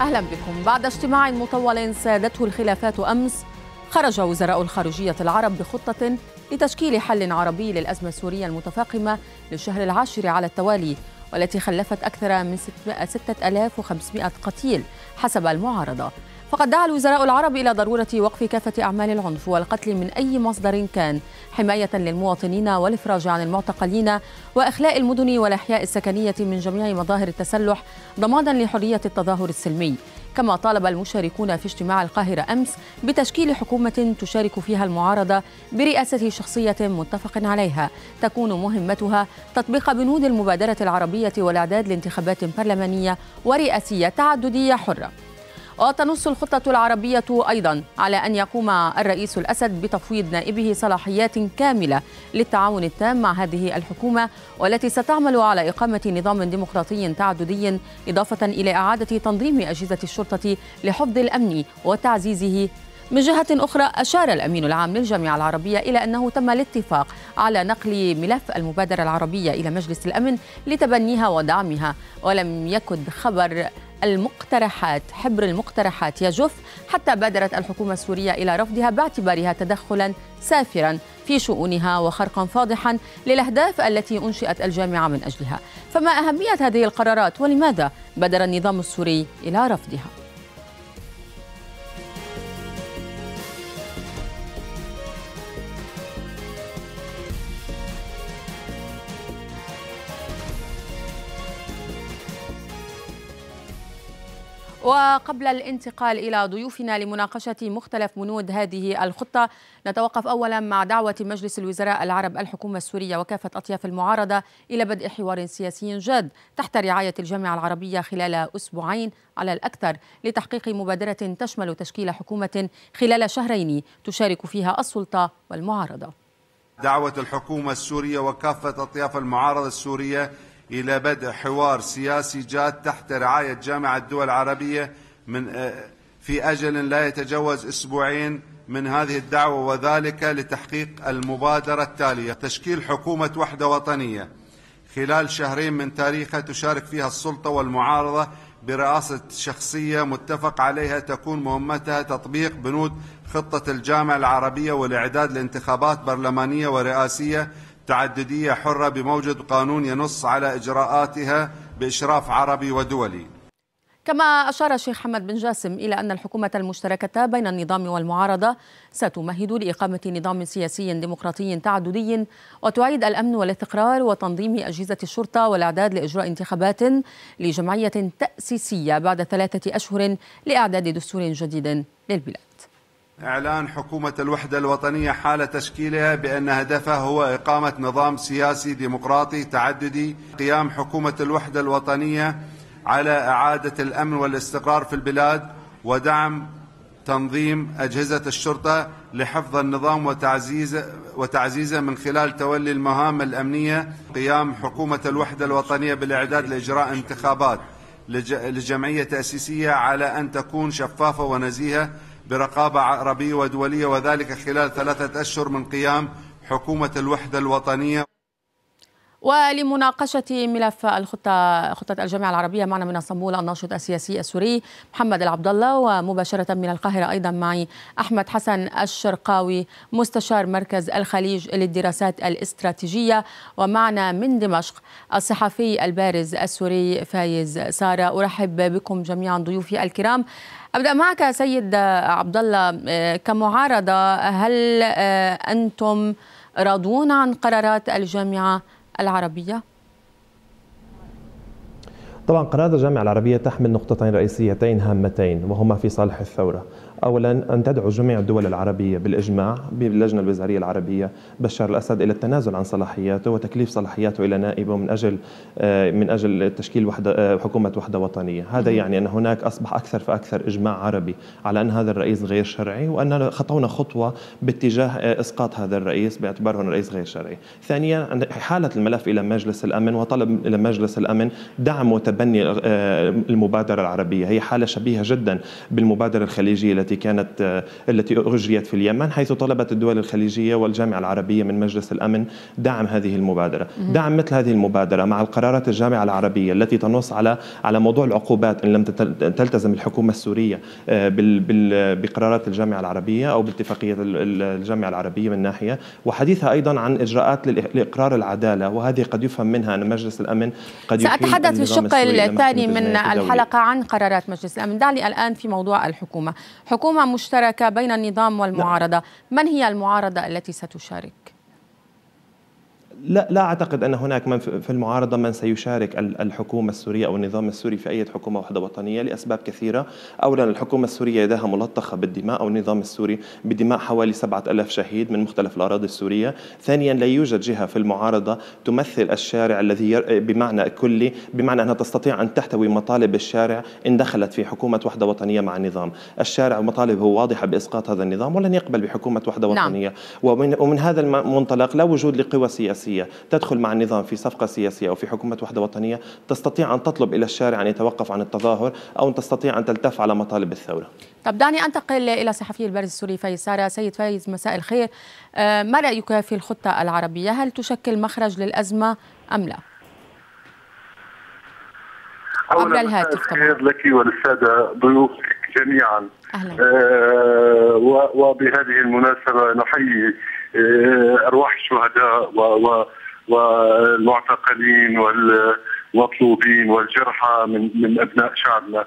أهلا بكم. بعد اجتماع مطول سادته الخلافات أمس خرج وزراء الخارجية العرب بخطة لتشكيل حل عربي للأزمة السورية المتفاقمة للشهر العاشر على التوالي والتي خلفت أكثر من 6500 قتيل حسب المعارضة. فقد دعا الوزراء العرب إلى ضرورة وقف كافة أعمال العنف والقتل من أي مصدر كان حماية للمواطنين والإفراج عن المعتقلين وإخلاء المدن والأحياء السكنية من جميع مظاهر التسلح ضمانا لحرية التظاهر السلمي. كما طالب المشاركون في اجتماع القاهرة أمس بتشكيل حكومة تشارك فيها المعارضة برئاسة شخصية متفق عليها. تكون مهمتها تطبيق بنود المبادرة العربية والإعداد لانتخابات برلمانية ورئاسية تعددية حرة. وتنص الخطة العربية أيضا على أن يقوم الرئيس الأسد بتفويض نائبه صلاحيات كاملة للتعاون التام مع هذه الحكومة والتي ستعمل على إقامة نظام ديمقراطي تعددي إضافة إلى إعادة تنظيم أجهزة الشرطة لحفظ الأمن وتعزيزه. من جهة أخرى أشار الأمين العام للجامعة العربية إلى أنه تم الاتفاق على نقل ملف المبادرة العربية إلى مجلس الأمن لتبنيها ودعمها ولم يكد خبر المقترحات حبر المقترحات يجف حتى بادرت الحكومة السورية إلى رفضها باعتبارها تدخلا سافرا في شؤونها وخرقا فاضحا للأهداف التي أنشئت الجامعة من أجلها. فما أهمية هذه القرارات ولماذا بادر النظام السوري إلى رفضها؟ وقبل الانتقال إلى ضيوفنا لمناقشة مختلف بنود هذه الخطة نتوقف أولا مع دعوة مجلس الوزراء العرب الحكومة السورية وكافة أطياف المعارضة إلى بدء حوار سياسي جاد تحت رعاية الجامعة العربية خلال أسبوعين على الأكثر لتحقيق مبادرة تشمل تشكيل حكومة خلال شهرين تشارك فيها السلطة والمعارضة. دعوة الحكومة السورية وكافة أطياف المعارضة السورية إلى بدء حوار سياسي جاد تحت رعاية جامعة الدول العربية من آه، في أجل لا يتجاوز أسبوعين من هذه الدعوة وذلك لتحقيق المبادرة التالية تشكيل حكومة وحدة وطنية. خلال شهرين من تاريخها تشارك فيها السلطة والمعارضة برئاسة شخصية متفق عليها تكون مهمتها تطبيق بنود خطة الجامعة العربية والإعداد لانتخابات برلمانية ورئاسية تعددية حرة بموجب قانون ينص على إجراءاتها بإشراف عربي ودولي. كما أشار الشيخ حمد بن جاسم إلى أن الحكومة المشتركة بين النظام والمعارضة ستمهد لإقامة نظام سياسي ديمقراطي تعددي وتعيد الأمن والاستقرار وتنظيم أجهزة الشرطة والإعداد لإجراء انتخابات لجمعية تأسيسية بعد ثلاثة أشهر لإعداد دستور جديد للبلاد. إعلان حكومة الوحدة الوطنية حال تشكيلها بأن هدفها هو إقامة نظام سياسي ديمقراطي تعددي قيام حكومة الوحدة الوطنية على إعادة الأمن والاستقرار في البلاد ودعم تنظيم أجهزة الشرطة لحفظ النظام وتعزيز وتعزيزه من خلال تولي المهام الأمنية قيام حكومة الوحدة الوطنية بالإعداد لإجراء انتخابات لجمعية تأسيسية على أن تكون شفافة ونزيهة برقابة عربية ودولية وذلك خلال ثلاثة أشهر من قيام حكومة الوحدة الوطنية. ولمناقشة ملف الخطة خطة الجامعة العربية معنا من أسطنبول الناشط السياسي السوري محمد العبد الله ومباشرة من القاهرة أيضا معي أحمد حسن الشرقاوي مستشار مركز الخليج للدراسات الاستراتيجية ومعنا من دمشق الصحفي البارز السوري فايز سارة. أرحب بكم جميعا ضيوفي الكرام. أبدأ معك سيد عبد الله آه، كمعارضة هل آه، أنتم راضون عن قرارات الجامعة؟ العربية. طبعا قرارات الجامعة العربية تحمل نقطتين رئيسيتين هامتين وهما في صالح الثورة. اولا أن تدعو جميع الدول العربية بالإجماع باللجنة الوزارية العربية بشار الأسد إلى التنازل عن صلاحياته وتكليف صلاحياته إلى نائبه من أجل آه، من أجل تشكيل وحدة آه، حكومة وحدة وطنية، هذا يعني أن هناك أصبح أكثر فأكثر إجماع عربي على أن هذا الرئيس غير شرعي وأن خطونا خطوة باتجاه آه، إسقاط هذا الرئيس باعتباره الرئيس غير شرعي. ثانيا حالة الملف إلى مجلس الأمن وطلب إلى مجلس الأمن دعم وتبني المبادرة العربية، هي حالة شبيهة جدا بالمبادرة الخليجية التي التي كانت التي اجريت في اليمن حيث طلبت الدول الخليجية والجامعة العربية من مجلس الأمن دعم هذه المبادرة، دعم مثل هذه المبادرة مع القرارات الجامعة العربية التي تنص على على موضوع العقوبات إن لم تلتزم الحكومة السورية آه، بقرارات الجامعة العربية أو باتفاقية الجامعة العربية من ناحية وحديثها أيضا عن إجراءات لإقرار العدالة وهذه قد يفهم منها أن مجلس الأمن قد سأتحدث في الشق الثاني من الحلقة عن قرارات مجلس الأمن. دعني الآن في موضوع الحكومة. حكومة مشتركة بين النظام والمعارضة. من هي المعارضة التي ستشارك؟ لا لا أعتقد أن هناك من في المعارضة من سيشارك الحكومة السورية أو النظام السوري في أي حكومة وحده وطنية لأسباب كثيرة، اولا الحكومة السورية يدها ملطخة بالدماء أو النظام السوري بدماء حوالي 7000 شهيد من مختلف الأراضي السورية، ثانيا لا يوجد جهة في المعارضة تمثل الشارع الذي بمعنى كلي بمعنى أنها تستطيع أن تحتوي مطالب الشارع إن دخلت في حكومة وحده وطنية مع النظام، الشارع مطالبه واضحة بإسقاط هذا النظام ولن يقبل بحكومة وحده نعم. وطنية، ومن ومن هذا المنطلق لا وجود لقوى سياسية. سياسية تدخل مع النظام في صفقة سياسية أو في حكومة وحدة وطنية تستطيع أن تطلب إلى الشارع أن يتوقف عن التظاهر أو أن تستطيع أن تلتف على مطالب الثورة. طب دعني أنتقل إلى صحفي البرز السوري فايز سارة سيد فايز مساء الخير. آه، ما رأيك في الخطة العربية؟ هل تشكل مخرج للأزمة أم لا؟ عبر الهاتف طبعا. لك وللسادة ضيوفك جميعا. أهلا. آه وبهذه المناسبة نحيي أرواح الشهداء والمعتقلين والمطلوبين والجرحى من من أبناء شعبنا.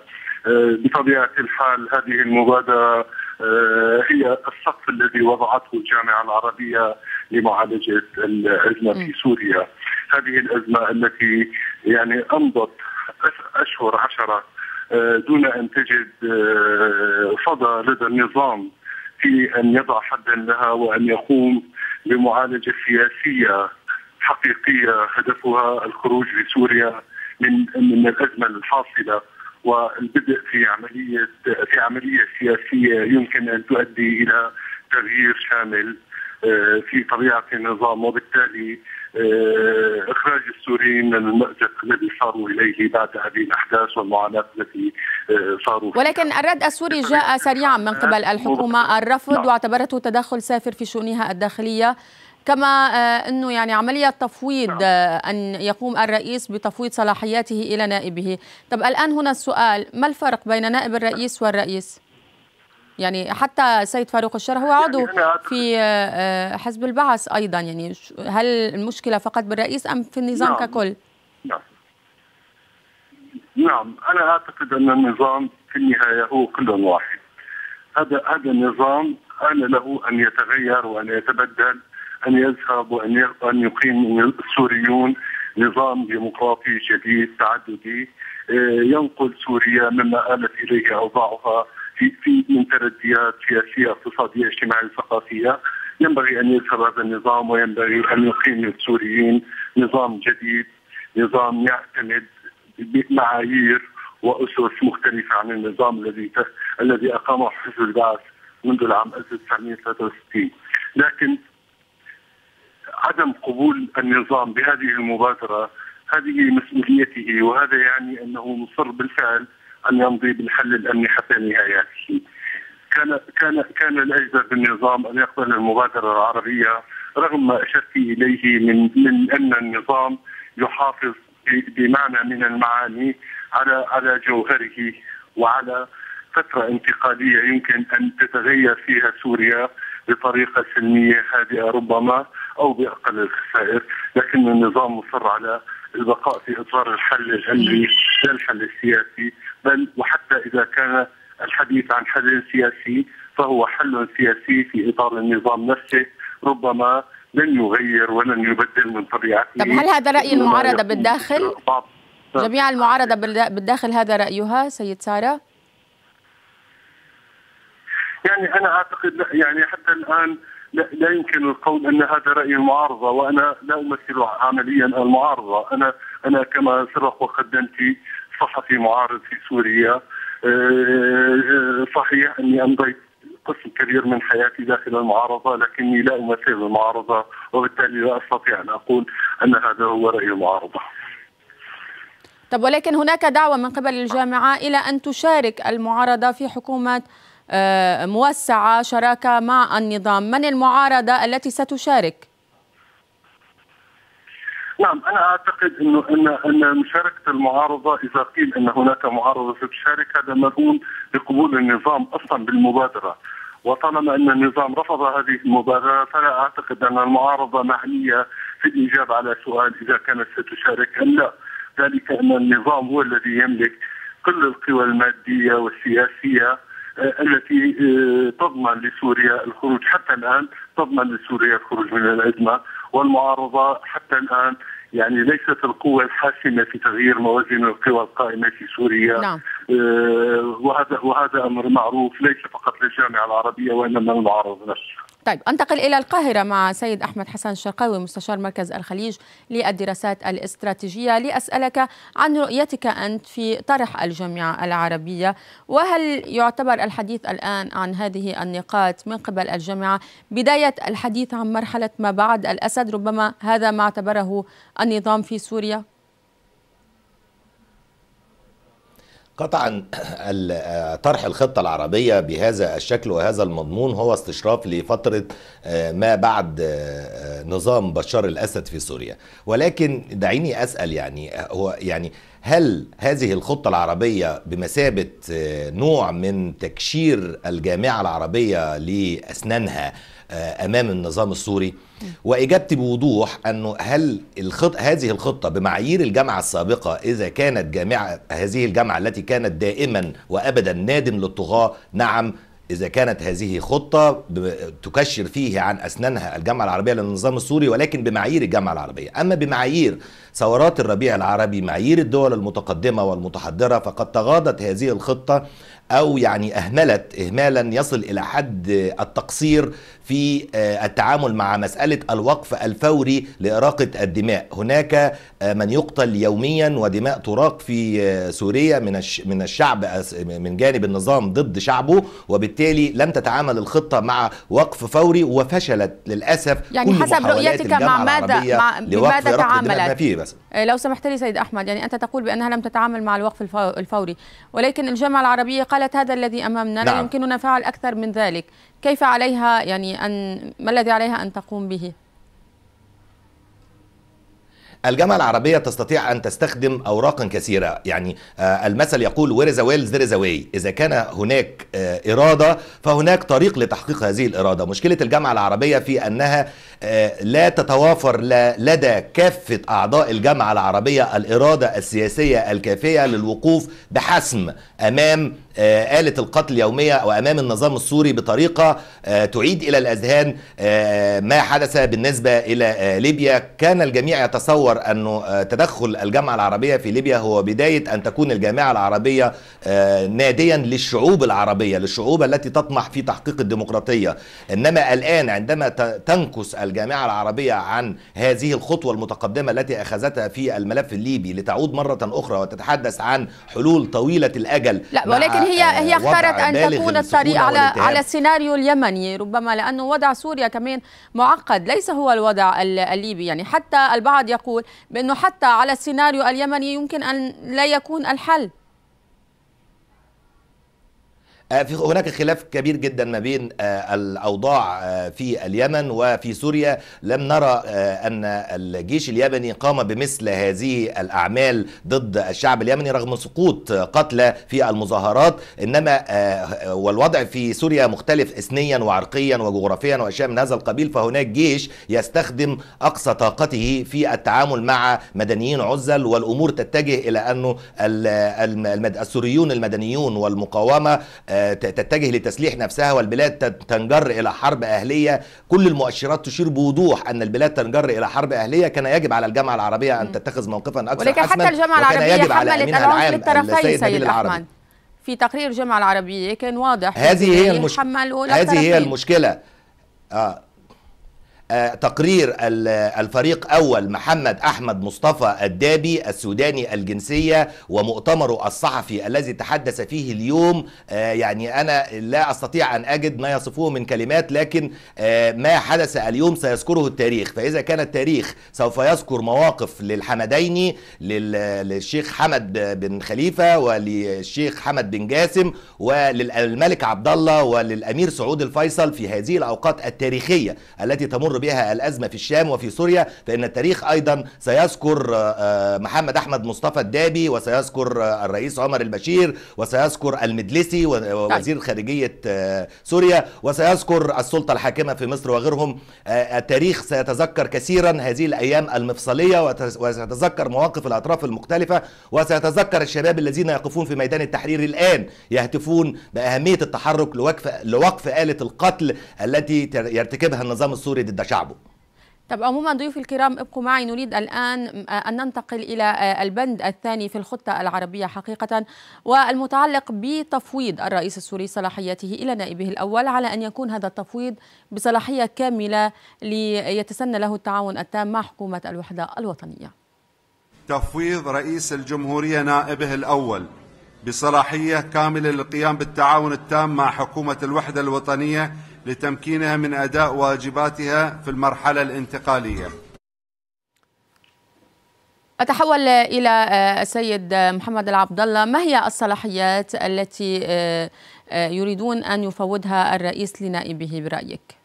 آه، بطبيعة الحال هذه المبادرة آه، هي السقف الذي وضعته الجامعة العربية لمعالجة الأزمة في سوريا. هذه الأزمة التي يعني أمضت أشهر عشرة دون أن تجد صدى لدى النظام في أن يضع حدا لها وأن يقوم بمعالجة سياسية حقيقية هدفها الخروج بسوريا من من الأزمة الحاصلة. والبدء في عمليه في عملية سياسية يمكن أن تؤدي إلى تغيير شامل آه، في طبيعة النظام. وبالتالي إخراج السوريين من المأزق الذي صاروا إليه بعد هذه الأحداث والمعاناة التي آه، صاروا. ولكن الرد السوري جاء سريعا من قبل الحكومة الرفض نعم. واعتبرته تدخل سافر في شؤونها الداخلية كما آه، إنه يعني عملية تفويض نعم. أن يقوم الرئيس بتفويض صلاحياته إلى نائبه، طب الآن هنا السؤال ما الفرق بين نائب الرئيس والرئيس؟ يعني حتى سيد فاروق الشر هو عضو يعني في آه، حزب البعث أيضا. يعني هل المشكلة فقط بالرئيس أم في النظام نعم. ككل؟ نعم. نعم. أنا أعتقد أن النظام في النهاية هو كل واحد. هذا هذا النظام آن له أن يتغير وأن يتبدل أن يذهب وأن ان يقيم السوريون نظام ديمقراطي جديد تعددي. آه، ينقل سوريا مما آلت إليه أوضاعها. في في من ترديات سياسية اقتصادية اجتماعية ثقافيه ينبغي أن يذهب هذا النظام وينبغي أن يقيم للسوريين نظام جديد نظام يعتمد بمعايير وأسس مختلفة عن النظام الذي الذي أقامه حزب البعث منذ العام 1963 لكن عدم قبول النظام بهذه المبادرة هذه مسؤوليته وهذا يعني أنه مصر بالفعل أن يمضي بالحل الأمني حتى نهايته. كان كان كان الاجدر بالنظام أن يقبل المبادرة العربية رغم ما أشرت إليه من من أن النظام يحافظ بمعنى من المعاني على على جوهره وعلى فترة انتقالية يمكن أن تتغير فيها سوريا بطريقة سلمية هادئة ربما أو بأقل الخسائر لكن النظام مصر على البقاء في إطار الحل الأمني لا الحل السياسي بل وحتى إذا كان الحديث عن حل سياسي فهو حل سياسي في إطار النظام نفسه ربما لن يغير ولن يبدل من طبيعته طب هل هذا رأي المعارضة بالداخل؟ جميع المعارضة بالداخل هذا رأيها سيد سارة؟ يعني أنا أعتقد يعني حتى الآن لا, لا يمكن القول أن هذا رأي المعارضة وأنا لا أمثل عمليا المعارضة أنا أنا كما سبق وقدمت صحفي معارض في سوريا آه، آه، صحيح أني أمضيت قسم كبير من حياتي داخل المعارضة لكني لا أمثل المعارضة وبالتالي لا أستطيع أن أقول أن هذا هو رأي المعارضة. طب ولكن هناك دعوة من قبل الجامعة إلى أن تشارك المعارضة في حكومه موسعة شراكة مع النظام من المعارضة التي ستشارك؟ نعم أنا أعتقد إنه ان إن مشاركة المعارضة إذا قيل إن هناك معارضة ستشارك هذا مرهون بقبول النظام أصلا بالمبادرة. وطالما إن النظام رفض هذه المبادرة فلا أعتقد أن المعارضة معنية في الاجابه على سؤال إذا كانت ستشارك أم لا. ذلك أن النظام هو الذي يملك كل القوى المادية والسياسية آه، التي آه، تضمن لسوريا الخروج. حتى الآن تضمن لسوريا الخروج من الأزمة. والمعارضة حتى الآن يعني ليست القوة الحاسمة في تغيير موازين القوى القائمة في سوريا نعم. آه وهذا وهذا أمر معروف ليس فقط للجامعة العربية وإنما المعارضة نفسها طيب أنتقل إلى القاهرة مع سيد أحمد حسن الشرقاوي مستشار مركز الخليج للدراسات الاستراتيجية. لأسألك عن رؤيتك أنت في طرح الجامعة العربية وهل يعتبر الحديث الآن عن هذه النقاط من قبل الجامعة بداية الحديث عن مرحلة ما بعد؟ الأسد ربما هذا ما اعتبره النظام في سوريا؟ قطعا طرح الخطة العربية بهذا الشكل وهذا المضمون هو استشراف لفترة آه، ما بعد آه، نظام بشار الأسد في سوريا. ولكن دعيني أسأل يعني هو يعني هل هذه الخطة العربية بمثابة آه، نوع من تكشير الجامعة العربية لأسنانها آه، أمام النظام السوري. واجابتي بوضوح أنه هل الخط هذه الخطة بمعايير الجامعة السابقة إذا كانت جامعة هذه الجامعة التي كانت دائما وابدا نادم للطغاة نعم إذا كانت هذه خطة تكشر فيه عن أسنانها الجامعة العربية للنظام السوري ولكن بمعايير الجامعة العربية. أما بمعايير ثورات الربيع العربي معايير الدول المتقدمة والمتحضرة فقد تغاضت هذه الخطة أو يعني أهملت إهمالا يصل إلى حد التقصير في آه، التعامل مع مسألة الوقف الفوري لإراقة الدماء. هناك آه، من يقتل يوميا ودماء تراق في آه، سوريا من من الشعب من جانب النظام ضد شعبه وبالتالي لم تتعامل الخطة مع وقف فوري وفشلت للأسف يعني كل حسب رؤيتك مع ماذا مع بماذا تعاملت؟ فيه بس. لو سمحت لي سيد أحمد يعني أنت تقول بأنها لم تتعامل مع الوقف الفوري ولكن الجامعة العربية قالت هذا الذي أمامنا نعم. لا يمكننا فعل أكثر من ذلك كيف عليها يعني أن ما الذي عليها أن تقوم به؟ الجامعة العربية تستطيع أن تستخدم أوراقا كثيرة. يعني آه، المثل يقول where is a there is a way. إذا كان هناك آه، إرادة فهناك طريق لتحقيق هذه الإرادة. مشكلة الجامعة العربية في أنها آه، لا تتوافر لدى كافة أعضاء الجامعة العربية الإرادة السياسية الكافية للوقوف بحسم أمام آلة القتل اليومية وأمام النظام السوري بطريقة آه، تعيد إلى الأذهان ما حدث بالنسبة إلى ليبيا. كان الجميع يتصور أن تدخل الجامعة العربية في ليبيا هو بداية أن تكون الجامعة العربية ناديا للشعوب العربية للشعوب التي تطمح في تحقيق الديمقراطية. إنما الآن عندما تنكس الجامعة العربية عن هذه الخطوة المتقدمة التي أخذتها في الملف الليبي لتعود مرة أخرى وتتحدث عن حلول طويلة الأجل لا ولكن هي هي اختارت أن تكون الطريق على على السيناريو اليمني ربما لأنه وضع سوريا كمان معقد ليس هو الوضع الليبي. يعني حتى البعض يقول بأنه حتى على السيناريو اليمني يمكن أن لا يكون الحل. آه، في هناك خلاف كبير جدا ما بين آه، الأوضاع آه، في اليمن وفي سوريا. لم نرى أن الجيش اليمني قام بمثل هذه الأعمال ضد الشعب اليمني رغم سقوط قتلى في المظاهرات. إنما والوضع في سوريا مختلف اثنيا وعرقيا وجغرافيا وأشياء من هذا القبيل. فهناك جيش يستخدم أقصى طاقته في التعامل مع مدنيين عزل والأمور تتجه إلى أنه السوريون المدنيون والمقاومة تتجه لتسليح نفسها والبلاد تنجر إلى حرب أهلية. كل المؤشرات تشير بوضوح أن البلاد تنجر إلى حرب أهلية. كان يجب على الجامعة العربية أن تتخذ موقفا أكثر ولكن حتى الجامعة العربية حملت العنف للطرفين سيد أحمد. في تقرير الجامعة العربية كان واضح هذه هي المشكلة هذه هي المشكلة. آه آه، تقرير ال- الفريق أول محمد أحمد مصطفى الدابي السوداني الجنسية ومؤتمره الصحفي الذي تحدث فيه اليوم. آه، يعني أنا لا أستطيع أن أجد ما يصفه من كلمات لكن آه، ما حدث اليوم سيذكره التاريخ. فإذا كان التاريخ سوف يذكر مواقف للحمديني لل- للشيخ حمد بن خليفة وللشيخ حمد بن جاسم وللملك عبد الله وللأمير سعود الفيصل في هذه الأوقات التاريخية التي تمر بها الأزمة في الشام وفي سوريا فإن التاريخ أيضا سيذكر آه، آه، محمد أحمد مصطفى الدابي وسيذكر آه، الرئيس عمر البشير وسيذكر المدلسي و- ووزير خارجية سوريا وسيذكر السلطة الحاكمة في مصر وغيرهم. التاريخ سيتذكر كثيرا هذه الأيام المفصلية وسيتذكر مواقف الأطراف المختلفة وسيتذكر الشباب الذين يقفون في ميدان التحرير الآن يهتفون بأهمية التحرك لوقف لوقف آلة القتل التي يرتكبها النظام السوري ضد شعبه طب عموما ضيوفي الكرام ابقوا معي. نريد الآن أن ننتقل إلى البند الثاني في الخطة العربية حقيقة والمتعلق بتفويض الرئيس السوري صلاحياته إلى نائبه الأول على أن يكون هذا التفويض بصلاحية كاملة ليتسنى له التعاون التام مع حكومة الوحدة الوطنية. تفويض رئيس الجمهورية نائبه الأول بصلاحية كاملة للقيام بالتعاون التام مع حكومة الوحدة الوطنية لتمكينها من أداء واجباتها في المرحلة الانتقالية أتحول إلى آه، السيد محمد العبد الله ما هي الصلاحيات التي آه، آه، يريدون أن يفوضها الرئيس لنائبه برأيك؟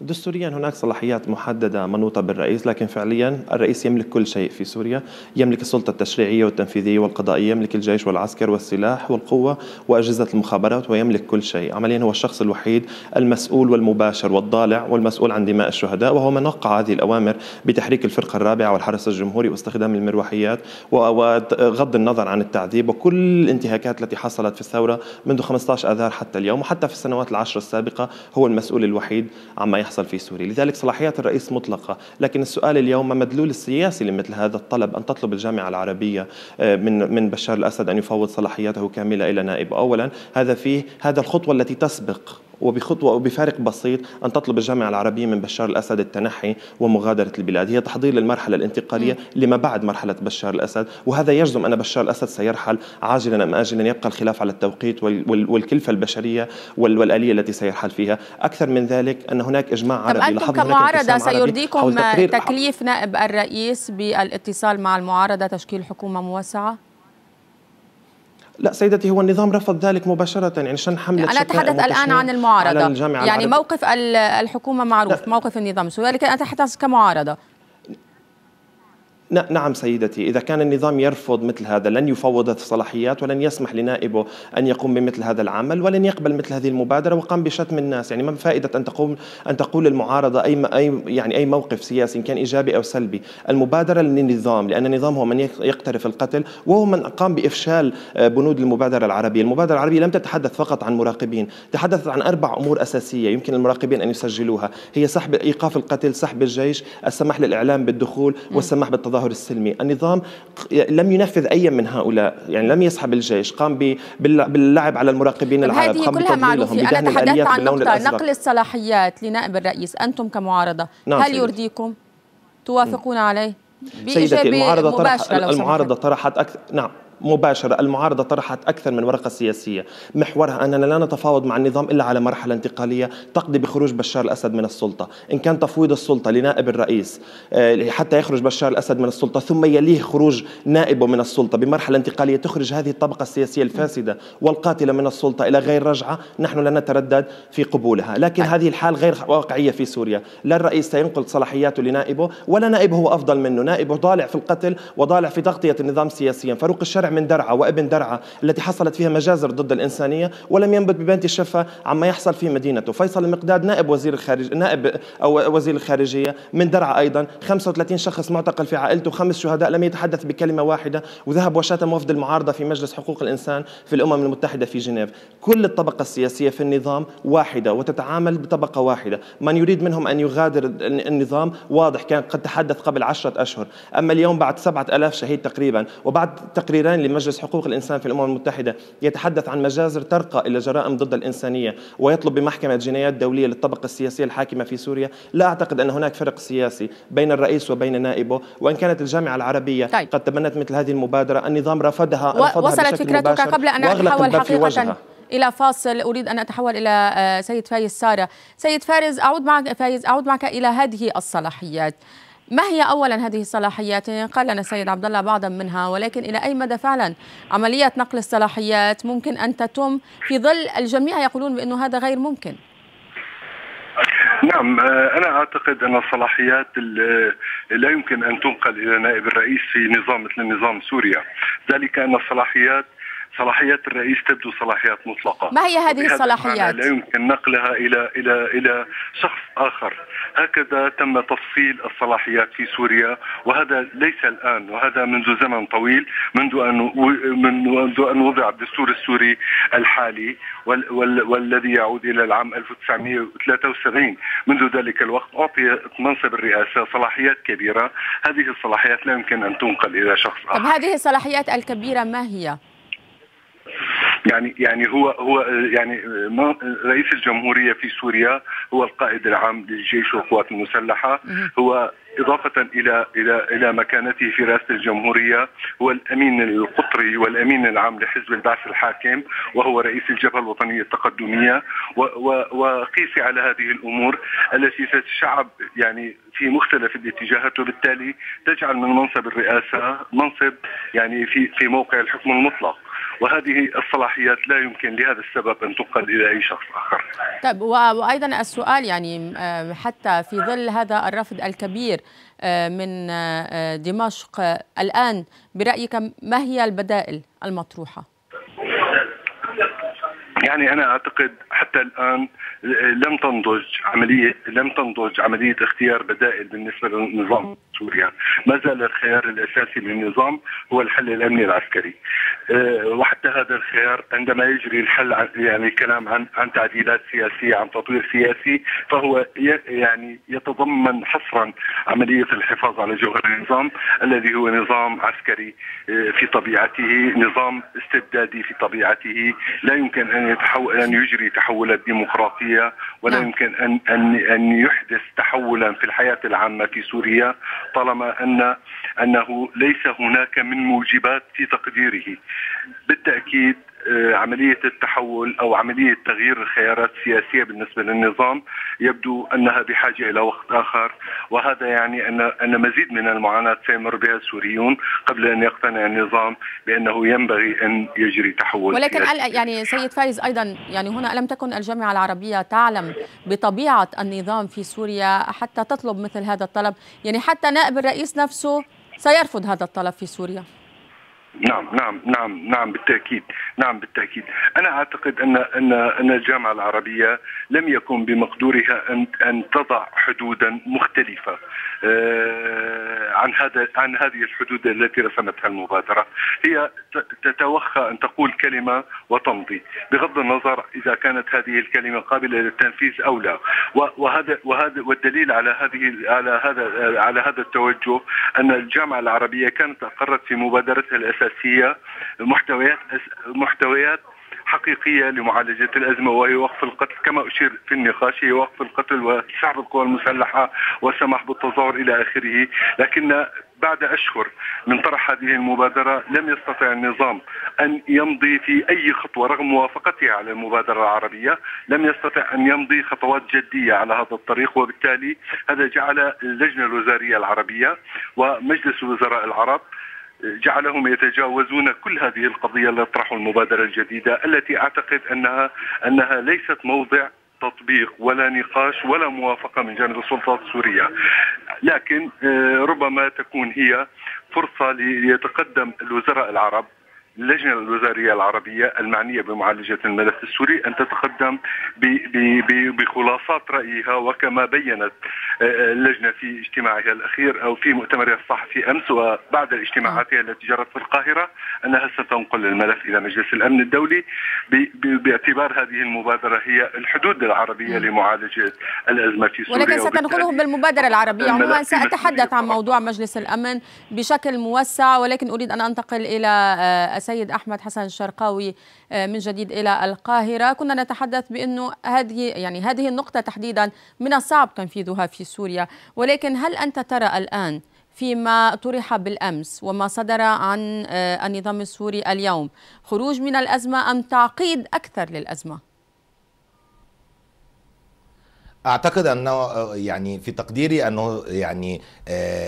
دستوريا هناك صلاحيات محددة منوطة بالرئيس لكن فعليا الرئيس يملك كل شيء في سوريا. يملك السلطة التشريعية والتنفيذية والقضائية يملك الجيش والعسكر والسلاح والقوة وأجهزة المخابرات ويملك كل شيء. عمليا هو الشخص الوحيد المسؤول والمباشر والضالع والمسؤول عن دماء الشهداء وهو من وقع هذه الأوامر بتحريك الفرقة الرابعة والحرس الجمهوري واستخدام المروحيات وغض النظر عن التعذيب وكل الانتهاكات التي حصلت في الثورة منذ 15 آذار حتى اليوم. وحتى في السنوات العشر السابقة هو المسؤول الوحيد عما يحصل في سوريا. لذلك صلاحيات الرئيس مطلقة. لكن السؤال اليوم ما مدلول السياسي لمثل هذا الطلب أن تطلب الجامعة العربية آه، من من بشار الأسد أن يفوض صلاحياته كاملة إلى نائب؟ أولا هذا فيه هذا الخطوة التي تسبق وبخطوة وبفارق بسيط أن تطلب الجامعة العربية من بشار الأسد التنحي ومغادرة البلاد. هي تحضير للمرحلة الانتقالية لما بعد مرحلة بشار الأسد وهذا يجزم أن بشار الأسد سيرحل عاجلا أم آجلا. يبقى الخلاف على التوقيت وال- وال- والكلفة البشرية وال- والآلية التي سيرحل فيها. أكثر من ذلك أن هناك إجماع طب عربي. أنتم لاحظنا هناك كمعارضة سيرضيكم تكليف نائب الرئيس بالاتصال مع المعارضة تشكيل حكومة موسعة؟ لا سيدتي هو النظام رفض ذلك مباشرة يعني عشان حملة أنا أتحدث الآن عن المعارضة على الجامعة يعني العربية. موقف ال- الحكومة معروف لا. موقف النظام ولكن أتحدث كمعارضة نعم سيدتي إذا كان النظام يرفض مثل هذا لن يفوض الصلاحيات ولن يسمح لنائبه أن يقوم بمثل هذا العمل ولن يقبل مثل هذه المبادرة وقام بشتم الناس. يعني ما فائدة أن تقوم أن تقول المعارضة أي أي يعني أي موقف سياسي إن كان إيجابي أو سلبي. المبادرة للنظام لأن النظام هو من يق- يقترف القتل وهو من قام بإفشال آه، بنود المبادرة العربية. المبادرة العربية لم تتحدث فقط عن مراقبين تحدثت عن أربع أمور أساسية يمكن المراقبين أن يسجلوها. هي سحب إيقاف القتل سحب الجيش السماح للإعلام بالدخول والسماح بالتظاهر السلمي النظام لم ينفذ أي من هؤلاء يعني لم يسحب الجيش قام باللعب على المراقبين طب العرب هذه قام كلها معروفة أنا تحدثت عن نقطة نقل الصلاحيات لنائب الرئيس أنتم كمعارضة نعم هل. يرضيكم؟ توافقون عليه؟ سيدتي المعارضة طرح المعارضة. طرحت أكثر نعم مباشرة المعارضة طرحت أكثر من ورقة سياسية. محورها أننا لا نتفاوض مع النظام إلا على مرحلة انتقالية تقضي بخروج بشار الأسد من السلطة. إن كان تفويض السلطة لنائب الرئيس آه، حتى يخرج بشار الأسد من السلطة ثم يليه خروج نائبه من السلطة بمرحلة انتقالية تخرج هذه الطبقة السياسية الفاسدة والقاتلة من السلطة إلى غير رجعة نحن لا نتردد في قبولها. لكن هذه الحال غير واقعية في سوريا. لا الرئيس سينقل صلاحياته لنائبه ولا نائبه هو أفضل منه. نائبه ضالع في القتل وضالع في تغطية النظام سياسيا. فاروق الشرع من درعا وابن درعا التي حصلت فيها مجازر ضد الإنسانية ولم ينبت ببنت الشفة عما يحصل في مدينته. فيصل المقداد نائب وزير الخارج نائب أو وزير الخارجية من درعا أيضا. 35 شخص معتقل في عائلته. خمس شهداء. لم يتحدث بكلمة واحدة. وذهب وشتم وفد المعارضة في مجلس حقوق الإنسان في الأمم المتحدة في جنيف. كل الطبقة السياسية في النظام واحدة وتتعامل بطبقة واحدة. من يريد منهم أن يغادر النظام واضح كان قد تحدث قبل عشرة أشهر. أما اليوم بعد سبعة ألاف شهيد تقريبا. وبعد تقريرين بيان لمجلس حقوق الإنسان في الأمم المتحدة يتحدث عن مجازر ترقى إلى جرائم ضد الإنسانية ويطلب بمحكمة جنايات دولية للطبقة السياسية الحاكمة في سوريا. لا أعتقد أن هناك فرق سياسي بين الرئيس وبين نائبه وإن كانت الجامعة العربية طيب. قد تبنت مثل هذه المبادرة النظام رفضها, رفضها وصلت فكرتك قبل أن أتحول حقيقة إلى فاصل. أريد أن أتحول إلى آه، سيد فايز سارة. سيد فارس أعود معك فايز أعود معك إلى هذه الصلاحيات. ما هي اولا هذه الصلاحيات؟ قال لنا السيد عبد الله بعضا منها ولكن إلى أي مدى فعلا عملية نقل الصلاحيات ممكن أن تتم في ظل الجميع يقولون بانه هذا غير ممكن. نعم آه، أنا أعتقد أن الصلاحيات لا يمكن أن تنقل إلى نائب الرئيس في نظام مثل نظام سوريا ذلك أن الصلاحيات صلاحيات الرئيس تبدو صلاحيات مطلقة. ما هي هذه الصلاحيات؟ لا يمكن نقلها إلى إلى إلى شخص آخر. هكذا تم تفصيل الصلاحيات في سوريا وهذا ليس الآن وهذا منذ زمن طويل منذ أن منذ أن وضع الدستور السوري الحالي وال وال والذي يعود إلى العام 1973 منذ ذلك الوقت أعطي منصب الرئاسة صلاحيات كبيرة. هذه الصلاحيات لا يمكن أن تنقل إلى شخص آخر. طب هذه الصلاحيات الكبيرة ما هي؟ يعني يعني هو هو يعني رئيس الجمهورية في سوريا هو القائد العام للجيش والقوات المسلحة. هو إضافة إلى إلى إلى مكانته في رئاسة الجمهورية هو الأمين القطري والأمين العام لحزب البعث الحاكم وهو رئيس الجبهة الوطنية التقدمية وقيسي على هذه الأمور التي تتشعب يعني في مختلف الاتجاهات وبالتالي تجعل من منصب الرئاسة منصب يعني في في موقع الحكم المطلق. وهذه الصلاحيات لا يمكن لهذا السبب أن تنقل إلى أي شخص آخر. طيب وأيضا السؤال يعني آه، حتى في ظل هذا الرفض الكبير آه، من آه، دمشق الآن برأيك ما هي البدائل المطروحة؟ يعني أنا أعتقد حتى الآن لم تنضج عمليه لم تنضج عملية اختيار بدائل بالنسبة للنظام سوريا ما زال الخيار الأساسي للنظام هو الحل الأمني العسكري. أه، وحتى هذا الخيار عندما يجري الحل عن يعني كلام عن عن تعديلات سياسية عن تطوير سياسي فهو يعني يتضمن حصرا عملية الحفاظ على جوهر النظام الذي هو نظام عسكري أه، في طبيعته نظام استبدادي في طبيعته. لا يمكن أن يتحول ان يجري تحولات ديمقراطيه ولا نعم. يمكن ان ان أن يحدث تحولا في الحياة العامة في سوريا طالما ان أنه ليس هناك من موجبات في تقديره بالتأكيد عملية التحول أو عملية تغيير الخيارات السياسية بالنسبة للنظام يبدو أنها بحاجة إلى وقت آخر وهذا يعني أن أن مزيد من المعاناة سيمر بها السوريون قبل أن يقتنع النظام بأنه ينبغي أن يجري تحول ولكن سياسي. يعني سيد فايز أيضا يعني هنا ألم تكن الجامعة العربية تعلم بطبيعة النظام في سوريا حتى تطلب مثل هذا الطلب يعني حتى نائب الرئيس نفسه سيرفض هذا الطلب في سوريا نعم نعم نعم نعم بالتأكيد. نعم بالتأكيد. أنا أعتقد أن أن أن الجامعة العربية لم يكن بمقدورها أن أن تضع حدودا مختلفة. عن هذا عن هذه الحدود التي رسمتها المبادرة. هي تتوخى أن تقول كلمة وتمضي بغض النظر إذا كانت هذه الكلمة قابلة للتنفيذ أو لا. وهذا وهذا والدليل على هذه على هذا على هذا التوجه أن الجامعة العربية كانت أقرت في مبادرتها الأساسية محتويات محتويات حقيقية لمعالجة الأزمة وهي وقف القتل كما أشير في النقاش هي وقف القتل وسحب القوى المسلحة والسماح بالتظاهر إلى آخره. لكن بعد أشهر من طرح هذه المبادرة لم يستطع النظام أن يمضي في أي خطوة رغم موافقته على المبادرة العربية لم يستطع أن يمضي خطوات جدية على هذا الطريق. وبالتالي هذا جعل اللجنة الوزارية العربية ومجلس الوزراء العرب جعلهم يتجاوزون كل هذه القضية اللي طرحوا المبادرة الجديدة التي أعتقد انها أنها ليست موضع تطبيق ولا نقاش ولا موافقة من جانب السلطات السورية. لكن آه، ربما تكون هي فرصة ليتقدم الوزراء العرب اللجنة الوزارية العربية المعنية بمعالجة الملف السوري أن تتقدم بخلاصات رأيها وكما بينت آه، آه، اللجنة في اجتماعها الأخير أو في مؤتمرها الصحفي أمس وبعد اجتماعاتها التي جرت في القاهرة أنها ستنقل الملف إلى مجلس الأمن الدولي باعتبار هذه المبادرة هي الحدود العربية لمعالجة الأزمة في سوريا ولكن ستنقله بالمبادرة العربية عموما. سأتحدث عن موضوع مجلس الأمن بشكل موسع ولكن أريد أن أنتقل إلى آه، السيد أحمد حسن الشرقاوي آه، من جديد إلى القاهرة. كنا نتحدث بأنه هذه يعني هذه النقطة تحديدا من الصعب تنفيذها في سوريا. ولكن هل أنت ترى الآن فيما طرح بالأمس وما صدر عن آه، النظام السوري اليوم خروج من الأزمة أم تعقيد أكثر للأزمة؟ أعتقد أنه يعني في تقديري أنه يعني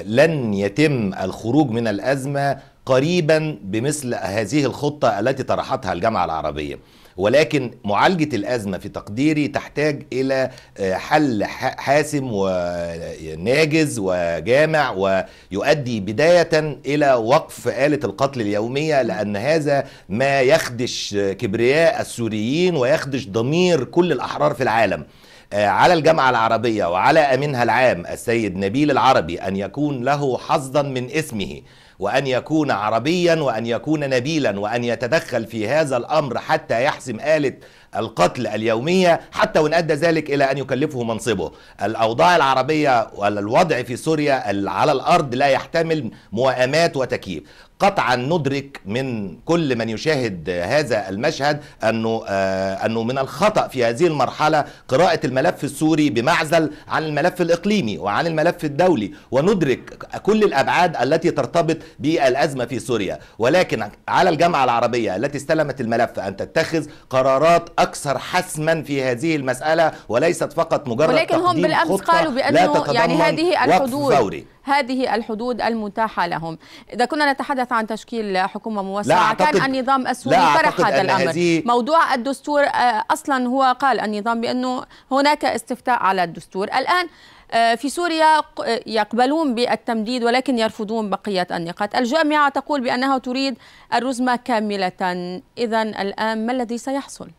لن يتم الخروج من الأزمة قريبا بمثل هذه الخطة التي طرحتها الجامعة العربية. ولكن معالجة الأزمة في تقديري تحتاج إلى آه، حل حاسم وناجز وجامع ويؤدي بداية إلى وقف آلة القتل اليومية لأن هذا ما يخدش كبرياء السوريين ويخدش ضمير كل الأحرار في العالم. آه، على الجامعة العربية وعلى أمينها العام السيد نبيل العربي أن يكون له حظا من اسمه. وأن يكون عربيا وأن يكون نبيلا وأن يتدخل في هذا الأمر حتى يحسم آلة القتل اليومية حتى وإن أدى ذلك إلى أن يكلفه منصبه. الأوضاع العربية والوضع في سوريا على الأرض لا يحتمل موائمات وتكييف. قطعا ندرك من كل من يشاهد هذا المشهد أنه آه أنه من الخطأ في هذه المرحلة قراءة الملف السوري بمعزل عن الملف الإقليمي وعن الملف الدولي وندرك كل الأبعاد التي ترتبط بالأزمة في سوريا ولكن على الجامعة العربية التي استلمت الملف أن تتخذ قرارات أكثر حسما في هذه المسألة وليست فقط مجرد ولكن هم بالأمس قالوا بأنه يعني هذه الحدود فوري. هذه الحدود المتاحة لهم. إذا كنا نتحدث عن تشكيل حكومة موسعة كان النظام السوري طرح هذا الأمر. هذه... موضوع الدستور آه، أصلا هو قال النظام بأنه هناك استفتاء على الدستور. الآن آه، في سوريا يقبلون بالتمديد ولكن يرفضون بقية النقاط. الجامعة تقول بأنها تريد الرزمة كاملة. إذا الآن ما الذي سيحصل؟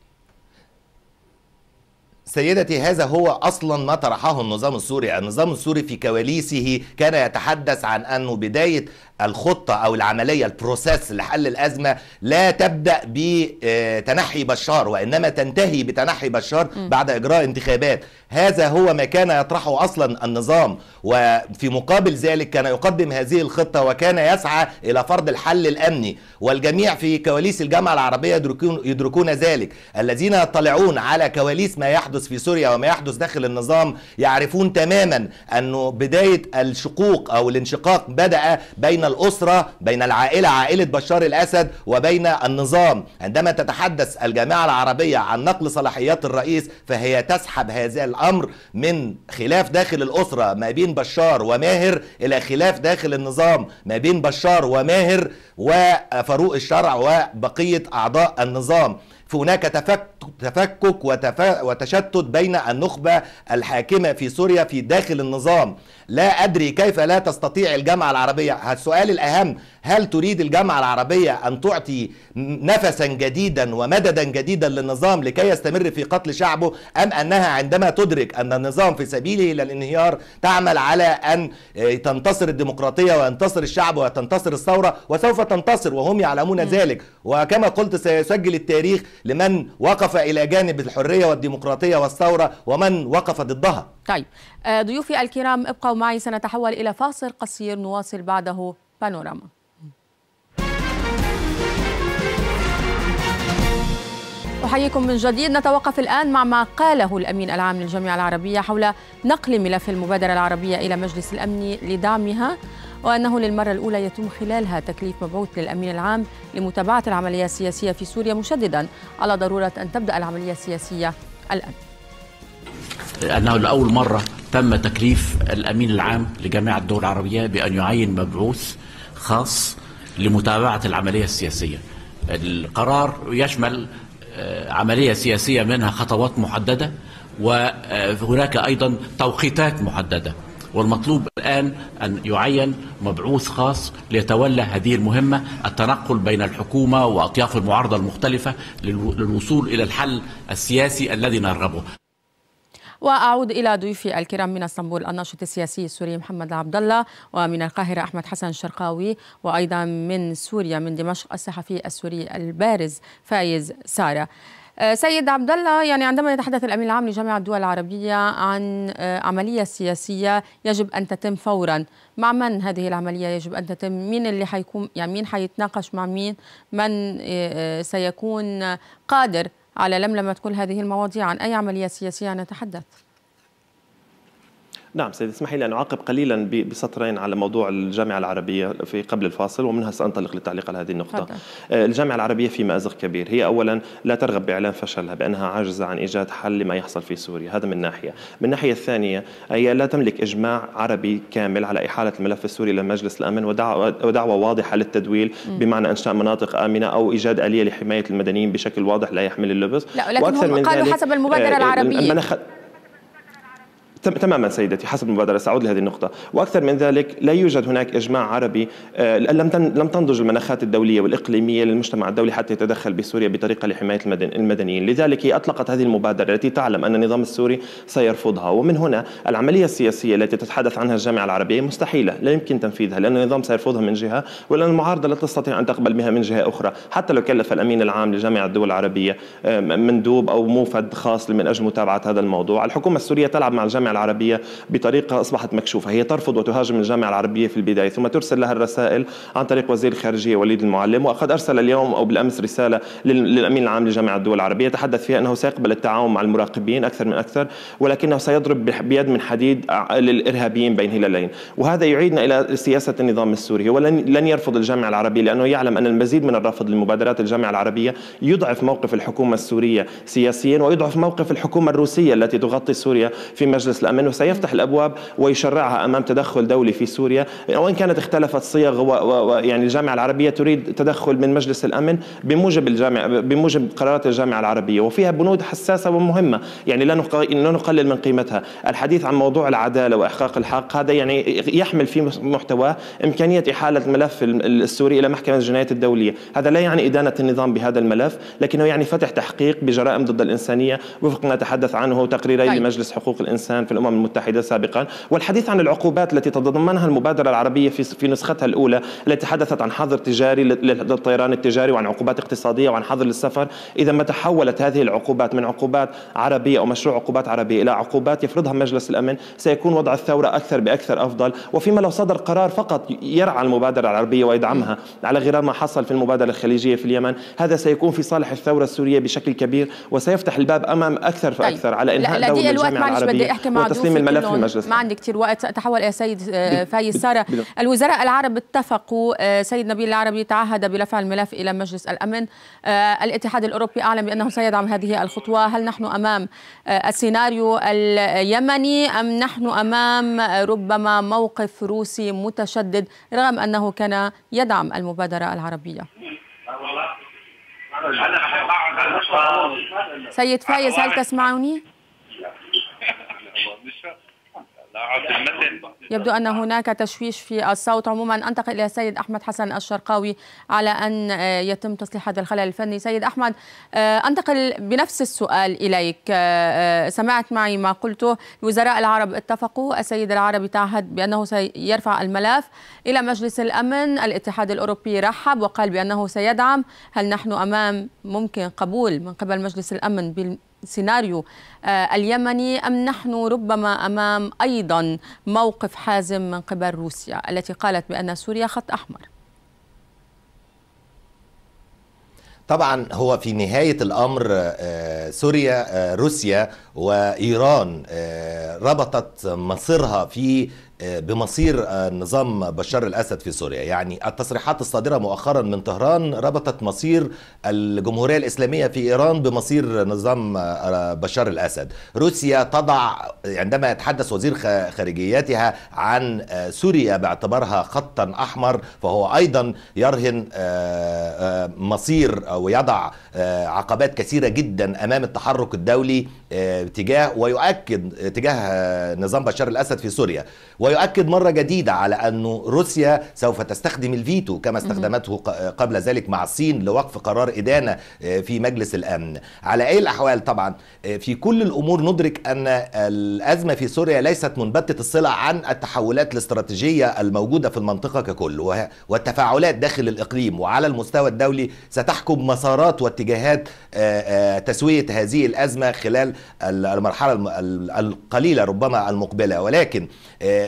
سيدتي هذا هو أصلا ما طرحه النظام السوري. النظام السوري في كواليسه كان يتحدث عن أنه بداية الخطة أو العملية ال process لحل الأزمة لا تبدأ بتنحي بشار وإنما تنتهي بتنحي بشار بعد إجراء انتخابات. هذا هو ما كان يطرحه أصلا النظام وفي مقابل ذلك كان يقدم هذه الخطة وكان يسعى إلى فرض الحل الأمني. والجميع في كواليس الجامعة العربية يدركون, يدركون ذلك. الذين يطلعون على كواليس ما يحدث في سوريا وما يحدث داخل النظام يعرفون تماما انه بداية الشقوق أو الانشقاق بدأ بين الأسرة بين العائلة عائلة بشار الأسد وبين النظام. عندما تتحدث الجامعة العربية عن نقل صلاحيات الرئيس فهي تسحب هذا الأمر من خلاف داخل الأسرة ما بين بشار وماهر إلى خلاف داخل النظام ما بين بشار وماهر وفاروق الشرع وبقية أعضاء النظام. فهناك تفكك وتشتت بين النخبة الحاكمة في سوريا في داخل النظام. لا أدري كيف لا تستطيع الجامعة العربية. السؤال الأهم هل تريد الجامعة العربية أن تعطي نفسا جديدا ومددا جديدا للنظام لكي يستمر في قتل شعبه أم أنها عندما تدرك أن النظام في سبيله إلى الانهيار تعمل على أن تنتصر الديمقراطية وينتصر الشعب وتنتصر الثورة؟ وسوف تنتصر وهم يعلمون ذلك. وكما قلت سيسجل التاريخ لمن وقف إلى جانب الحرية والديمقراطية والثورة ومن وقف ضدها. طيب آه، ضيوفي الكرام ابقوا معي سنتحول إلى فاصل قصير نواصل بعده بانوراما. أحييكم من جديد. نتوقف الآن مع ما قاله الأمين العام للجامعة العربية حول نقل ملف المبادرة العربية إلى مجلس الأمن لدعمها. وأنه للمرة الأولى يتم خلالها تكليف مبعوث للأمين العام لمتابعة العملية السياسية في سوريا مشددا على ضرورة أن تبدأ العملية السياسية الآن. أنه لأول مرة تم تكليف الأمين العام لجامعة الدول العربية بأن يعين مبعوث خاص لمتابعة العملية السياسية. القرار يشمل آه، عملية سياسية منها خطوات محددة وهناك أيضا توقيتات محددة. والمطلوب الآن أن يعين مبعوث خاص ليتولى هذه المهمة التنقل بين الحكومة وأطياف المعارضة المختلفة للوصول إلى الحل السياسي الذي نرغبه. وأعود إلى ضيوفي الكرام من إسطنبول الناشط السياسي السوري محمد عبد الله ومن القاهرة أحمد حسن الشرقاوي وأيضا من سوريا من دمشق الصحفي السوري البارز فايز سارة. سيد عبد الله يعني عندما يتحدث الأمين العام لجامعة الدول العربية عن آه، عملية سياسية يجب أن تتم فورا. مع من هذه العملية يجب أن تتم؟ مين اللي حيكون يعني مين حيتناقش مع مين؟ من آه، سيكون قادر على لملمة كل هذه المواضيع؟ عن أي عملية سياسية نتحدث؟ نعم سيدي اسمحي لي أن أعقب قليلا بسطرين على موضوع الجامعة العربية في قبل الفاصل ومنها سأنطلق للتعليق على هذه النقطة. فضل. آه، الجامعة العربية في مأزق كبير، هي اولا لا ترغب بإعلان فشلها بأنها عاجزة عن إيجاد حل لما يحصل في سوريا، هذا من ناحية، من الناحيه الثانية هي لا تملك إجماع عربي كامل على إحالة الملف السوري لمجلس الأمن ودعوه, ودعوة واضحة للتدويل م. بمعنى انشاء مناطق آمنة أو إيجاد آلية لحماية المدنيين بشكل واضح لا يحمل اللبس. لا لكن هم قالوا حسب المبادرة آه، العربية تماما سيدتي حسب المبادرة سأعود لهذه النقطة. وأكثر من ذلك لا يوجد هناك إجماع عربي آه، لم لم تنضج المناخات الدولية والإقليمية للمجتمع الدولي حتى يتدخل بسوريا بطريقة لحماية المدنيين. لذلك هي أطلقت هذه المبادرة التي تعلم أن النظام السوري سيرفضها. ومن هنا العملية السياسية التي تتحدث عنها الجامعة العربية مستحيلة لا يمكن تنفيذها لأن النظام سيرفضها من جهة ولأن المعارضة لا تستطيع أن تقبل بها من جهة أخرى. حتى لو كلف الأمين العام لجامعة الدول العربية آه، مندوب أو موفد خاص من أجل متابعة هذا الموضوع. الحكومة السورية تلعب مع الجامعة العربية بطريقة أصبحت مكشوفة. هي ترفض وتهاجم الجامعة العربية في البداية ثم ترسل لها الرسائل عن طريق وزير الخارجية وليد المعلم وقد أرسل اليوم أو بالأمس رسالة للأمين العام لجامعة الدول العربية. تحدث فيها أنه سيقبل التعاون مع المراقبين أكثر من أكثر ولكنه سيضرب بيد من حديد للإرهابيين بين هلالين. وهذا يعيدنا إلى سياسة النظام السوري. ولن لن يرفض الجامعة العربية لأنه يعلم أن المزيد من الرفض لمبادرات الجامعة العربية يضعف موقف الحكومة السورية سياسيا ويضعف موقف الحكومة الروسية التي تغطي سوريا في مجلس الأمن وسيفتح الأبواب ويشرعها أمام تدخل دولي في سوريا. وإن كانت اختلفت صيغ ويعني الجامعة العربية تريد تدخل من مجلس الأمن بموجب الجامعة بموجب قرارات الجامعة العربية وفيها بنود حساسة ومهمة يعني لا نقلل من قيمتها. الحديث عن موضوع العدالة وإحقاق الحق هذا يعني يحمل في محتواه إمكانية إحالة الملف السوري إلى محكمة الجنايات الدولية. هذا لا يعني إدانة النظام بهذا الملف لكنه يعني فتح تحقيق بجرائم ضد الإنسانية. وفق ما تحدث عنه تقريري طيب. لمجلس حقوق الإنسان. في الأمم المتحدة سابقا والحديث عن العقوبات التي تتضمنها المبادرة العربية في في نسختها الأولى التي تحدثت عن حظر تجاري للطيران التجاري وعن عقوبات اقتصادية وعن حظر للسفر إذا ما تحولت هذه العقوبات من عقوبات عربية أو مشروع عقوبات عربية إلى عقوبات يفرضها مجلس الأمن سيكون وضع الثورة أكثر بأكثر أفضل وفيما لو صدر قرار فقط يرعى المبادرة العربية ويدعمها على غرار ما حصل في المبادرة الخليجية في اليمن هذا سيكون في صالح الثورة السورية بشكل كبير وسيفتح الباب أكثر فأكثر طيب. على إنهاء دور الجامعة العربية وتسليم الملف للمجلس ما عندي كثير وقت. سأتحول إلى سيد آه، فايز سارة. الوزراء العرب اتفقوا آه، سيد نبيل العربي تعهد برفع الملف إلى مجلس الأمن. آه، الاتحاد الأوروبي أعلن بأنه سيدعم هذه الخطوة. هل نحن أمام السيناريو اليمني أم نحن أمام ربما موقف روسي متشدد رغم أنه كان يدعم المبادرة العربية؟ سيد فايز هل تسمعني؟ يبدو أن هناك تشويش في الصوت. عموما أنتقل إلى السيد أحمد حسن الشرقاوي على أن آه، يتم تصليح هذا الخلل الفني. سيد أحمد آه، أنتقل بنفس السؤال إليك. آه، سمعت معي ما قلته الوزراء العرب اتفقوا. السيد العربي تعهد بأنه سيرفع الملف إلى مجلس الأمن. الاتحاد الأوروبي رحب وقال بأنه سيدعم. هل نحن أمام ممكن قبول من قبل مجلس الأمن سيناريو. آه، اليمني أم نحن ربما أمام أيضا موقف حازم من قبل روسيا التي قالت بأن سوريا خط أحمر؟ طبعا هو في نهاية الأمر آه، سوريا آه، روسيا وإيران ربطت مصيرها في بمصير نظام بشار الأسد في سوريا، يعني التصريحات الصادرة مؤخرا من طهران ربطت مصير الجمهورية الإسلامية في إيران بمصير نظام بشار الأسد، روسيا تضع عندما يتحدث وزير خارجيتها عن سوريا باعتبارها خطا أحمر فهو أيضا يرهن مصير ويضع عقبات كثيرة جدا أمام التحرك الدولي تجاه ويؤكد تجاه نظام بشار الأسد في سوريا. ويؤكد مرة جديدة على أن روسيا سوف تستخدم الفيتو كما استخدمته قبل ذلك مع الصين لوقف قرار إدانة في مجلس الأمن. على أي الأحوال طبعا في كل الأمور ندرك أن الأزمة في سوريا ليست منبتة الصلة عن التحولات الاستراتيجية الموجودة في المنطقة ككل والتفاعلات داخل الإقليم وعلى المستوى الدولي ستحكم مسارات واتجاهات تسوية هذه الأزمة خلال المرحلة القليلة ربما المقبلة. ولكن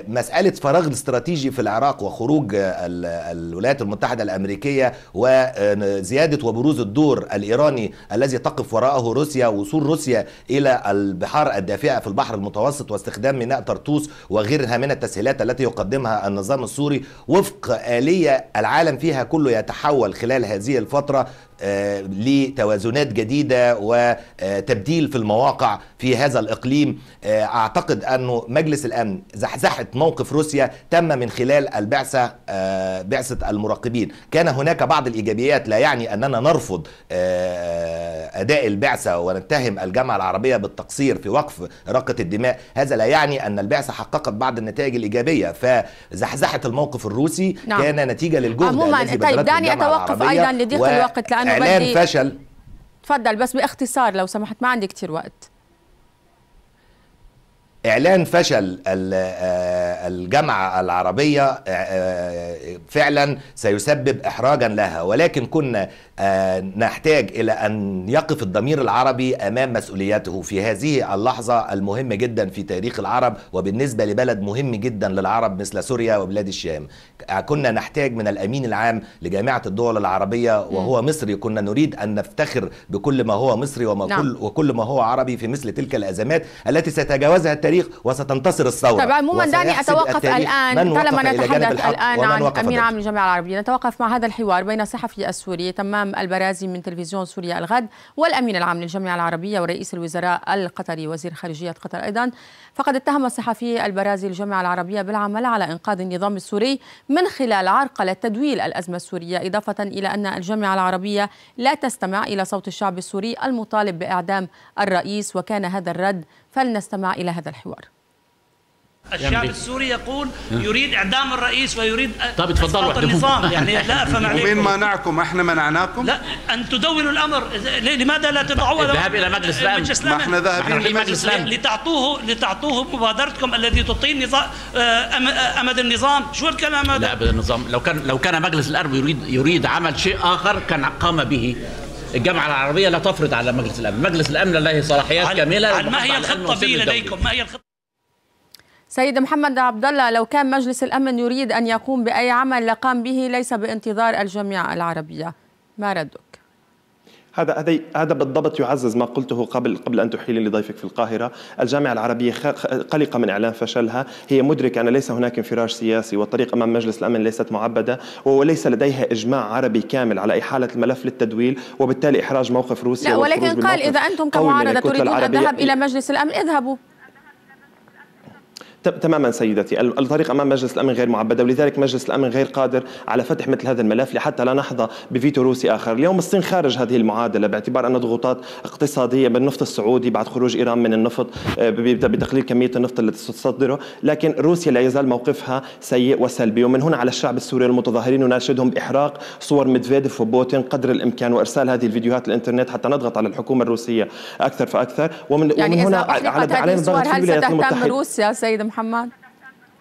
مسألة فراغ الاستراتيجي في العراق وخروج الولايات المتحدة الأمريكية وزيادة وبروز الدور الإيراني الذي تقف وراءه روسيا وصول روسيا إلى البحار الدافئة في البحر المتوسط واستخدام ميناء طرطوس وغيرها من التسهيلات التي يقدمها النظام السوري وفق آلية العالم فيها كله يتحول خلال هذه الفترة لتوازنات جديدة وتبديل في المواقع في هذا الإقليم. أعتقد أنه مجلس الأمن زحزحة موقف روسيا تم من خلال البعثة بعثة المراقبين. كان هناك بعض الإيجابيات لا يعني أننا نرفض أداء البعثة ونتهم الجامعة العربية بالتقصير في وقف إراقة الدماء. هذا لا يعني أن البعثة حققت بعض النتائج الإيجابية. فزحزحة الموقف الروسي. نعم. كان نتيجة للجهد عموما طيب دعني أتوقف أيضا لضيق الوقت لأنه إعلان بدي... فشل. تفضل بس باختصار لو سمحت ما عندي كتير وقت. إعلان فشل الجامعة العربية فعلا سيسبب احراجا لها. ولكن كنا نحتاج إلى أن يقف الضمير العربي أمام مسؤولياته في هذه اللحظة المهمة جدا في تاريخ العرب وبالنسبة لبلد مهم جدا للعرب مثل سوريا وبلاد الشام. كنا نحتاج من الأمين العام لجامعة الدول العربية وهو مصري. كنا نريد أن نفتخر بكل ما هو مصري وما نعم. كل وكل ما هو عربي في مثل تلك الأزمات التي سيتجاوزها التاريخ وستنتصر الثورة. طيب عموما دعني اتوقف الآن طالما نتحدث الآن عن امين عام للجامعه العربية نتوقف مع هذا الحوار بين الصحفي السوري تمام البرازي من تلفزيون سوريا الغد والأمين العام للجامعه العربية ورئيس الوزراء القطري وزير خارجية قطر أيضا. فقد اتهم الصحفي البرازي الجامعة العربية بالعمل على إنقاذ النظام السوري من خلال عرقلة تدويل الأزمة السورية إضافة إلى أن الجامعة العربية لا تستمع إلى صوت الشعب السوري المطالب بإعدام الرئيس وكان هذا الرد. فلنستمع إلى هذا الحوار. الشعب السوري يقول يريد إعدام الرئيس ويريد طيب تفضلوا النظام. يعني لا أفهم عليكم. ومين مانعكم؟ إحنا منعناكم؟ لا أن تدونوا الأمر. لماذا لا تضعوه الذهاب إلى مجلس الأمن. ما إحنا ذاهبين لمجلس الأمن. لتعطوه لتعطوه مبادرتكم الذي تعطيه نظام أمد النظام. شو الكلام هذا؟ لا بالنظام لو كان لو كان مجلس الامن يريد يريد عمل شيء آخر كان قام به. الجامعة العربية لا تفرض على مجلس الأمن. مجلس الأمن لديه صلاحيات كاملة. ما هي الخطة بي لديكم؟ ما هي الخطة؟ سيد محمد عبد الله لو كان مجلس الأمن يريد أن يقوم بأي عمل لقام به ليس بانتظار الجامعة العربية. ما ردك؟ هذا هذا هذا بالضبط يعزز ما قلته قبل قبل أن تحيلي لضيفك في القاهرة، الجامعة العربية قلقة من إعلان فشلها، هي مدركة أن ليس هناك انفراج سياسي والطريق أمام مجلس الأمن ليست معبدة وليس لديها إجماع عربي كامل على إحالة الملف للتدويل وبالتالي إحراج موقف روسيا لا ولكن قال إذا أنتم كمعارضة تريدون الذهاب إلى مجلس الأمن اذهبوا. تماما سيدتي. الطريق أمام مجلس الأمن غير معبده ولذلك مجلس الأمن غير قادر على فتح مثل هذا الملف لحتى لا نحظى بفيتو روسي آخر. اليوم الصين خارج هذه المعادلة باعتبار أن ضغوطات اقتصادية بالنفط السعودي بعد خروج إيران من النفط بتقليل كمية النفط التي تصدره لكن روسيا لا يزال موقفها سيء وسلبي. ومن هنا على الشعب السوري المتظاهرين نناشدهم بإحراق صور ميدفيديف وبوتين قدر الإمكان وإرسال هذه الفيديوهات الانترنت حتى نضغط على الحكومة الروسية أكثر فأكثر. ومن, يعني ومن هنا على علينا الضغط في الولايات المتحدة. روسيا سيد محمد.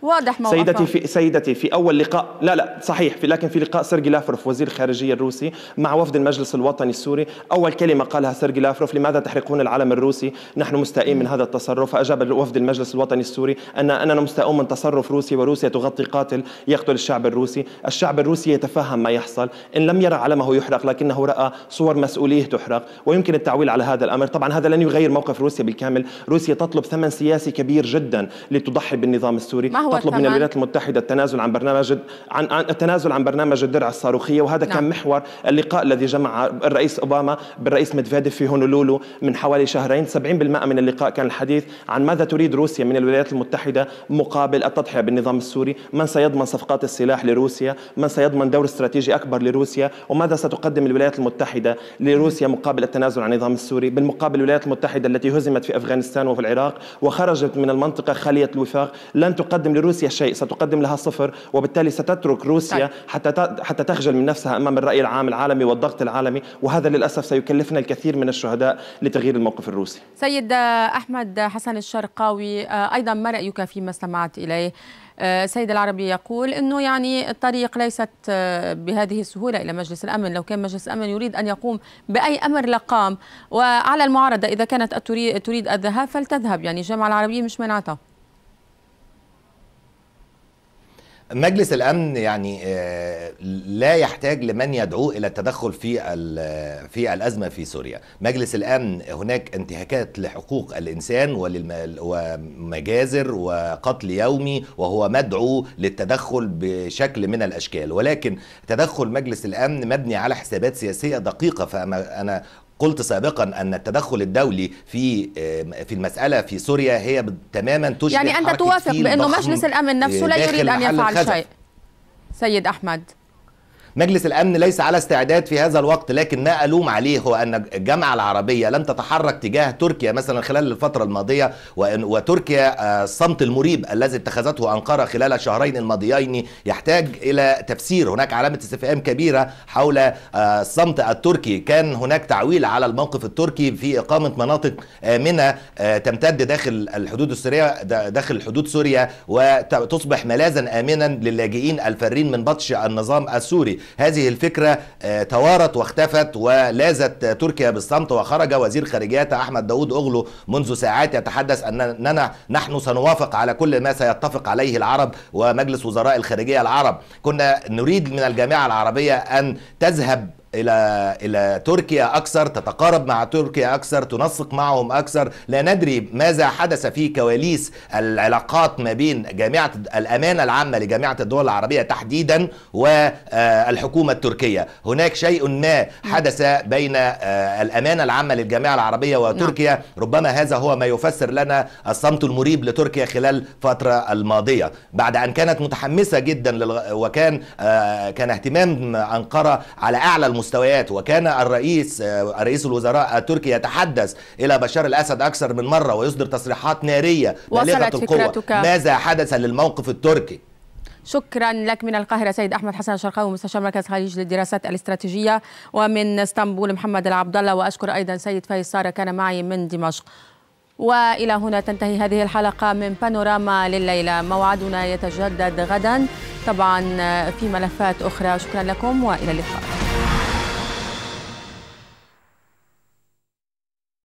واضح موقفه سيدتي في سيدتي في أول لقاء لا لا صحيح. في لكن في لقاء سيرجي لافروف وزير الخارجيه الروسي مع وفد المجلس الوطني السوري. أول كلمة قالها سيرجي لافروف لماذا تحرقون العلم الروسي؟ نحن مستائين من هذا التصرف. فاجاب وفد المجلس الوطني السوري ان أننا مستاءون من تصرف روسي وروسيا تغطي قاتل يقتل الشعب الروسي. الشعب الروسي يتفهم ما يحصل. إن لم يرى علمه يحرق لكنه رأى صور مسؤوليه تحرق. ويمكن التعويل على هذا الأمر. طبعا هذا لن يغير موقف روسيا بالكامل. روسيا تطلب ثمن سياسي كبير جدا لتضحي بالنظام السوري. ما هو تطلب من الولايات المتحدة التنازل عن برنامج عن, التنازل عن برنامج الدرع الصاروخية وهذا نعم. كان محور اللقاء الذي جمع الرئيس أوباما بالرئيس ميدفيديف في هونولولو من حوالي شهرين. 70% من اللقاء كان الحديث عن ماذا تريد روسيا من الولايات المتحدة مقابل التضحية بالنظام السوري. من سيضمن صفقات السلاح لروسيا؟ من سيضمن دور استراتيجي أكبر لروسيا؟ وماذا ستقدم الولايات المتحدة لروسيا مقابل التنازل عن النظام السوري؟ بالمقابل الولايات المتحدة التي هزمت في أفغانستان وفي العراق وخرجت من المنطقة خالية الوفاض لن تقدم لروسيا شيء ستقدم لها صفر وبالتالي ستترك روسيا طيب. حتى حتى تخجل من نفسها أمام الرأي العام العالمي والضغط العالمي وهذا للأسف سيكلفنا الكثير من الشهداء لتغيير الموقف الروسي. سيد أحمد حسن الشرقاوي أيضا ما رأيك فيما استمعت إليه؟ سيد العربي يقول إنه يعني الطريق ليست بهذه السهولة إلى مجلس الأمن لو كان مجلس الأمن يريد أن يقوم بأي أمر لقام وعلى المعارضة إذا كانت تريد الذهاب فلتذهب يعني الجامعة العربية مش منعتها مجلس الأمن يعني لا يحتاج لمن يدعوه إلى التدخل في في الأزمة في سوريا. مجلس الأمن هناك انتهاكات لحقوق الإنسان ومجازر وقتل يومي وهو مدعو للتدخل بشكل من الأشكال. ولكن تدخل مجلس الأمن مبني على حسابات سياسية دقيقة فانا قلت سابقا أن التدخل الدولي في في المسألة في سوريا هي تماما تشبه يعني أنت توافق بانه مجلس الأمن نفسه لا يريد أن يفعل شيء. سيد أحمد. مجلس الأمن ليس على استعداد في هذا الوقت لكن ما ألوم عليه هو أن الجامعة العربية لم تتحرك تجاه تركيا مثلا خلال الفترة الماضية وتركيا الصمت المريب الذي اتخذته أنقرة خلال الشهرين الماضيين يحتاج إلى تفسير. هناك علامة استفهام كبيرة حول الصمت التركي. كان هناك تعويل على الموقف التركي في إقامة مناطق آمنة تمتد داخل الحدود السورية داخل حدود سوريا وتصبح ملاذا امنا للاجئين الفارين من بطش النظام السوري. هذه الفكرة توارت واختفت ولازت تركيا بالصمت وخرج وزير خارجيتها أحمد داود أغلو منذ ساعات يتحدث أننا نحن سنوافق على كل ما سيتفق عليه العرب ومجلس وزراء الخارجية العرب. كنا نريد من الجامعة العربية أن تذهب إلى إلى تركيا أكثر تتقارب مع تركيا أكثر تنسق معهم أكثر. لا ندري ماذا حدث في كواليس العلاقات ما بين جامعة الأمانة العامة لجامعة الدول العربية تحديدا والحكومة التركية. هناك شيء ما حدث بين الأمانة العامة للجامعة العربية وتركيا. ربما هذا هو ما يفسر لنا الصمت المريب لتركيا خلال الفترة الماضية. بعد أن كانت متحمسة جدا وكان كان اهتمام أنقرة على أعلى المستويات. وكان الرئيس رئيس الوزراء التركي يتحدث إلى بشار الأسد أكثر من مرة ويصدر تصريحات نارية بالغه القوة. ماذا حدث للموقف التركي؟ شكرا لك من القاهرة سيد أحمد حسن الشرقاوي مستشار مركز خليج للدراسات الاستراتيجية ومن اسطنبول محمد العبد الله وأشكر أيضا سيد فايز سارة كان معي من دمشق. وإلى هنا تنتهي هذه الحلقة من بانوراما لليلة. موعدنا يتجدد غدا طبعا في ملفات أخرى. شكرا لكم وإلى اللقاء.